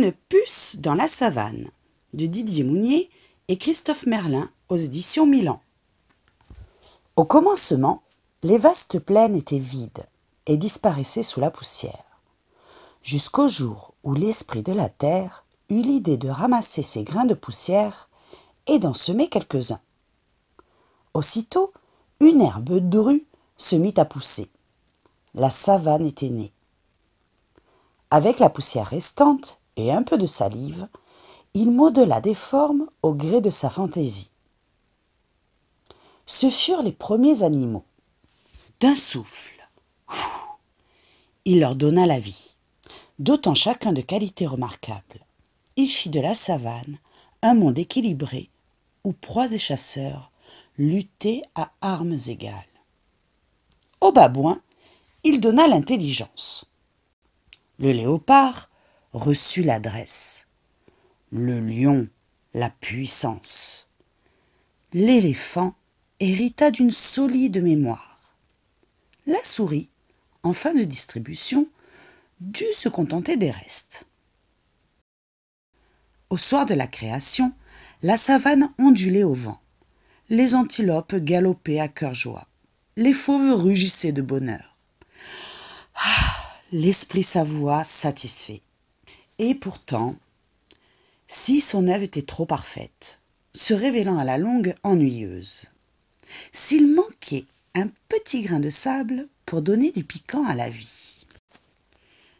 Une puce dans la savane de Didier Mounier et Christophe Merlin aux éditions Milan. Au commencement, les vastes plaines étaient vides et disparaissaient sous la poussière, jusqu'au jour où l'esprit de la terre eut l'idée de ramasser ces grains de poussière et d'en semer quelques-uns. Aussitôt, une herbe drue se mit à pousser. La savane était née. Avec la poussière restante et un peu de salive, il modela des formes au gré de sa fantaisie. Ce furent les premiers animaux. D'un souffle, il leur donna la vie, dotant chacun de qualités remarquables. Il fit de la savane un monde équilibré où proies et chasseurs luttaient à armes égales. Au babouin, il donna l'intelligence. Le léopard reçut l'adresse. Le lion, la puissance. L'éléphant hérita d'une solide mémoire. La souris, en fin de distribution, dut se contenter des restes. Au soir de la création, la savane ondulait au vent. Les antilopes galopaient à cœur joie. Les fauves rugissaient de bonheur. Ah, l'esprit s'avoua satisfait. Et pourtant, si son œuvre était trop parfaite, se révélant à la longue ennuyeuse, s'il manquait un petit grain de sable pour donner du piquant à la vie.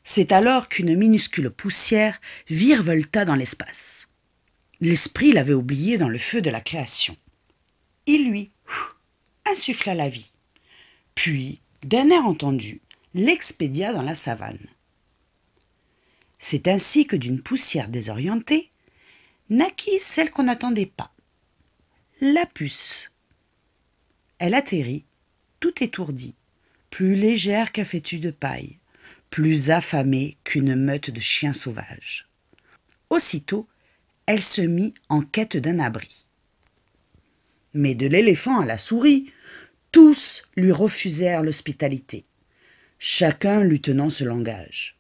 C'est alors qu'une minuscule poussière virevolta dans l'espace. L'esprit l'avait oublié dans le feu de la création. Il lui insuffla la vie, puis, d'un air entendu, l'expédia dans la savane. C'est ainsi que d'une poussière désorientée naquit celle qu'on n'attendait pas, la puce. Elle atterrit, tout étourdie, plus légère qu'un fétu de paille, plus affamée qu'une meute de chiens sauvages. Aussitôt, elle se mit en quête d'un abri. Mais de l'éléphant à la souris, tous lui refusèrent l'hospitalité, chacun lui tenant ce langage.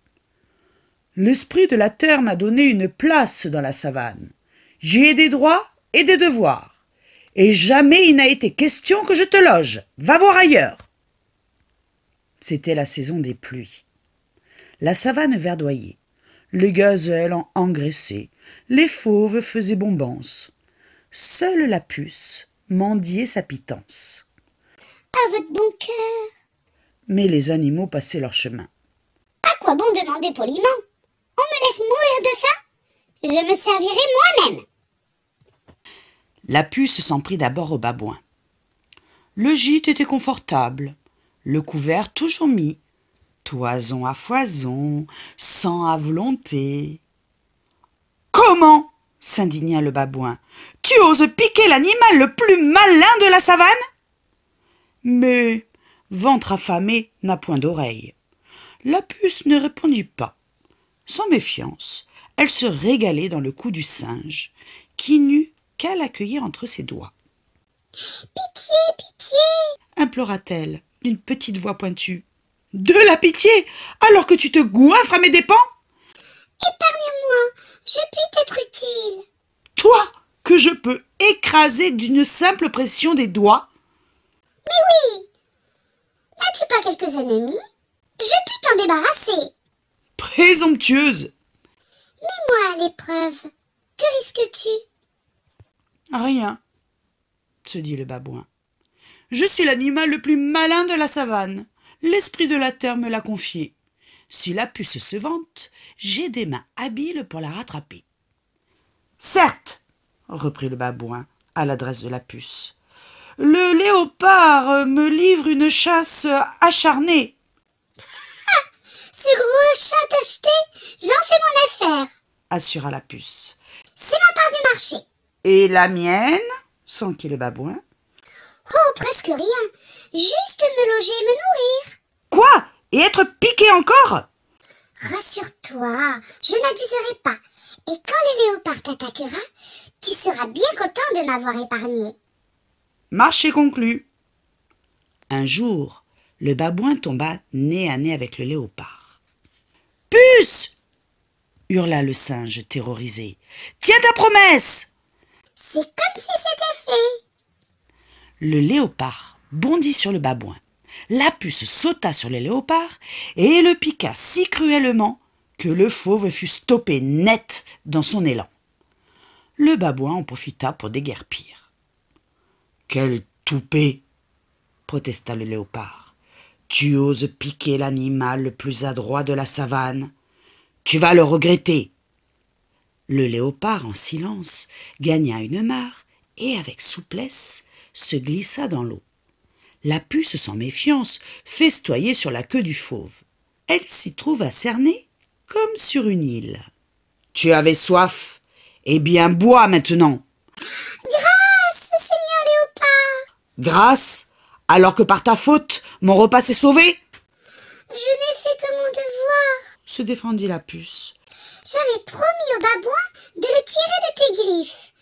L'esprit de la terre m'a donné une place dans la savane. J'y ai des droits et des devoirs. Et jamais il n'a été question que je te loge. Va voir ailleurs. C'était la saison des pluies. La savane verdoyait. Les gazelles en engraissaient. Les fauves faisaient bombance. Seule la puce mendiait sa pitance. À votre bon cœur. Mais les animaux passaient leur chemin. À quoi bon demander poliment? On me laisse mourir de faim Je me servirai moi-même. La puce s'en prit d'abord au babouin. Le gîte était confortable, le couvert toujours mis, toison à foison, sang à volonté. Comment? s'indigna le babouin. Tu oses piquer l'animal le plus malin de la savane? Mais ventre affamé n'a point d'oreille. La puce ne répondit pas. Sans méfiance, elle se régalait dans le cou du singe, qui n'eut qu'à l'accueillir entre ses doigts. Pitié, pitié implora-t-elle d'une petite voix pointue. De la pitié alors que tu te goinfres à mes dépens Épargne-moi, je puis t'être utile. Toi que je peux écraser d'une simple pression des doigts Mais oui N'as-tu pas quelques ennemis? Je puis t'en débarrasser. Présomptueuse Mets-moi à l'épreuve. Que risques-tu? Rien, se dit le babouin. Je suis l'animal le plus malin de la savane. L'esprit de la terre me l'a confié. Si la puce se vante, j'ai des mains habiles pour la rattraper. Certes, reprit le babouin à l'adresse de la puce. Le léopard me livre une chasse acharnée. Ce gros chat acheté, j'en fais mon affaire, assura la puce. C'est ma part du marché. Et la mienne s'enquit le babouin. Oh, presque rien. Juste me loger et me nourrir. Quoi? Et être piqué encore? Rassure-toi, je n'abuserai pas. Et quand le léopard t'attaquera, tu seras bien content de m'avoir épargné. Marché conclu. Un jour, le babouin tomba nez à nez avec le léopard. Puce hurla le singe terrorisé. Tiens ta promesse C'est comme si c'était fait. Le léopard bondit sur le babouin. La puce sauta sur le léopard et le piqua si cruellement que le fauve fut stoppé net dans son élan. Le babouin en profita pour déguerpir. Quel toupet protesta le léopard. Tu oses piquer l'animal le plus adroit de la savane. Tu vas le regretter. Le léopard, en silence, gagna une mare et, avec souplesse, se glissa dans l'eau. La puce, sans méfiance, festoyait sur la queue du fauve. Elle s'y trouva cernée comme sur une île. Tu avais soif? Eh bien, bois maintenant. Grâce, Seigneur Léopard. Grâce, alors que par ta faute, mon repas s'est sauvé Je n'ai fait que mon devoir. se défendit la puce. J'avais promis au babouin de le tirer de tes griffes.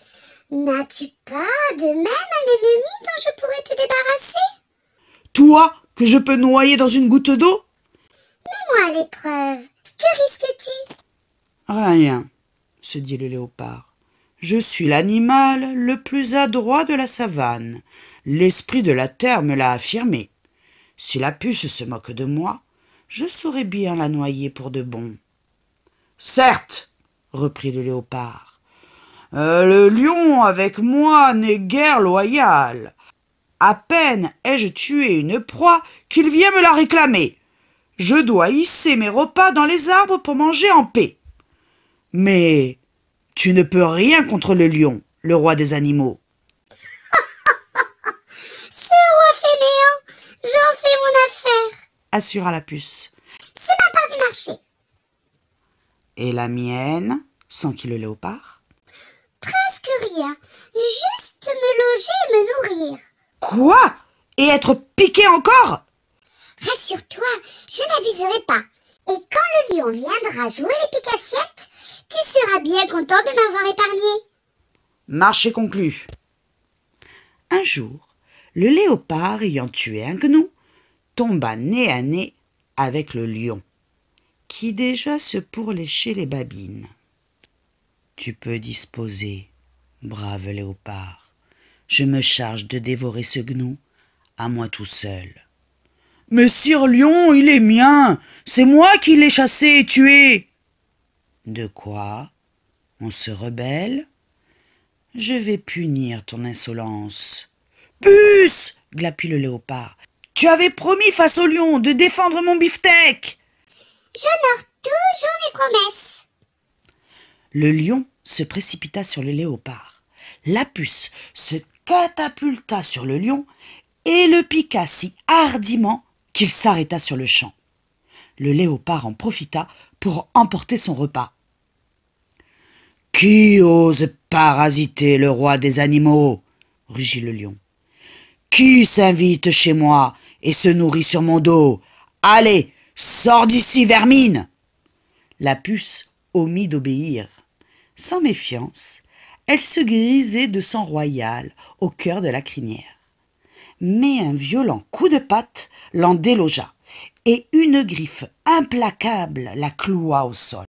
N'as-tu pas de même un ennemi dont je pourrais te débarrasser? Toi, que je peux noyer dans une goutte d'eau? Mets-moi à l'épreuve. Que risques-tu Rien, se dit le léopard. Je suis l'animal le plus adroit de la savane. L'esprit de la terre me l'a affirmé. Si la puce se moque de moi, je saurais bien la noyer pour de bon. Certes, reprit le léopard. Euh, le lion avec moi n'est guère loyal. À peine ai-je tué une proie qu'il vient me la réclamer. Je dois hisser mes repas dans les arbres pour manger en paix. Mais tu ne peux rien contre le lion, le roi des animaux. Ce roi fainéant, j'en fais mon affaire. assura la puce. C'est ma part du marché. Et la mienne, s'enquit le léopard? Presque rien. Juste me loger et me nourrir. Quoi? Et être piqué encore? Rassure-toi, je n'abuserai pas. Et quand le lion viendra jouer les picassiettes, tu seras bien content de m'avoir épargné. Marché conclu. Un jour, le léopard ayant tué un gnou, tomba nez à nez avec le lion, qui déjà se pourléchait les babines. Tu peux disposer, brave léopard. Je me charge de dévorer ce gnou à moi tout seul. Mais sire lion, il est mien. C'est moi qui l'ai chassé et tué. De quoi On se rebelle? Je vais punir ton insolence. Puce glapit le léopard. Tu avais promis face au lion de défendre mon beefsteak. J'honore toujours mes promesses. Le lion se précipita sur le léopard. La puce se catapulta sur le lion et le piqua si hardiment qu'il s'arrêta sur le champ. Le léopard en profita pour emporter son repas. Qui ose parasiter le roi des animaux? rugit le lion. Qui s'invite chez moi et se nourrit sur mon dos? Allez, sors d'ici, vermine La puce omit d'obéir. Sans méfiance, elle se grisait de sang royal au cœur de la crinière. Mais un violent coup de patte l'en délogea, et une griffe implacable la cloua au sol.